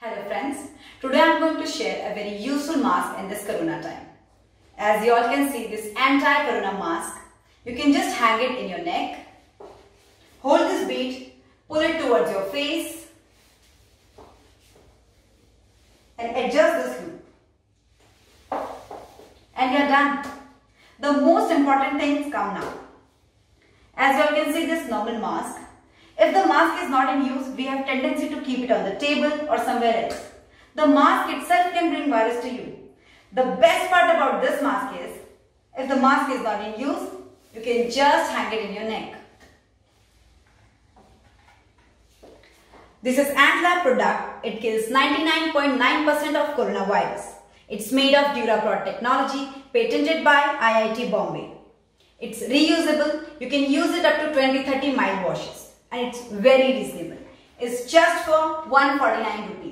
Hello friends, today I am going to share a very useful mask in this corona time. As you all can see this anti-corona mask, you can just hang it in your neck, hold this bead, pull it towards your face and adjust this loop. And you are done. The most important things come now. As you all can see this normal mask, if the mask is not in use, we have tendency to keep it on the table or somewhere else. The mask itself can bring virus to you. The best part about this mask is, if the mask is not in use, you can just hang it in your neck. This is Antlab product. It kills 99.9% .9 of coronavirus. It's made of DuraProt technology, patented by IIT Bombay. It's reusable. You can use it up to 20-30 mild washes and it's very reasonable. It's just for 149 rupees.